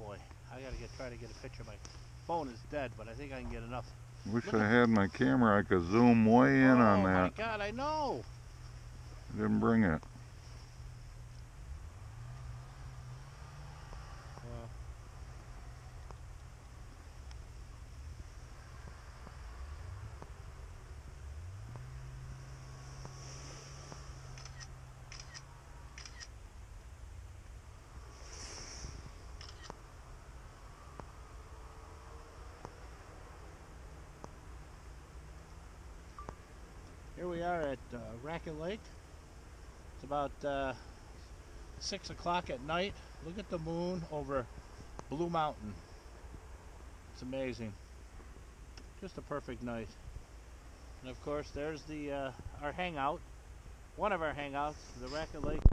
Oh boy, I gotta get try to get a picture. My phone is dead, but I think I can get enough. Wish Look I had my camera. I could zoom way in oh on my that. God, I know. Didn't bring it. Here we are at uh, Raquette Lake. It's about uh, six o'clock at night. Look at the moon over Blue Mountain. It's amazing. Just a perfect night. And of course, there's the uh, our hangout. One of our hangouts, the Raquette Lake